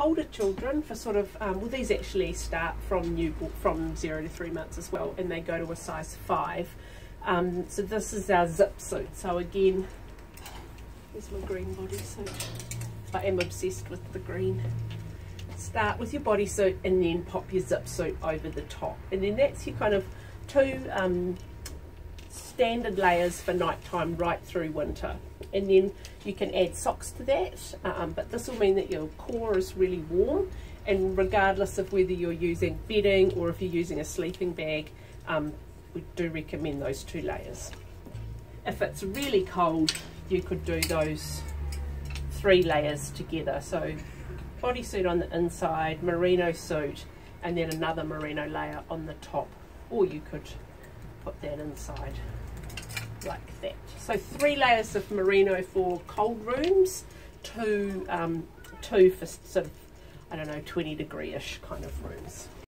older children for sort of um, well these actually start from new from zero to three months as well and they go to a size five. Um, so this is our zip suit. So again there's my green bodysuit? I am obsessed with the green. Start with your bodysuit and then pop your zip suit over the top. And then that's your kind of two um, standard layers for nighttime right through winter and then you can add socks to that. Um, but this will mean that your core is really warm and regardless of whether you're using bedding or if you're using a sleeping bag um, we do recommend those two layers. If it's really cold you could do those three layers together. So bodysuit on the inside merino suit and then another merino layer on the top. Or you could put that inside like that. So three layers of merino for cold rooms, two, um, two for sort of, I don't know, 20 degree-ish kind of rooms.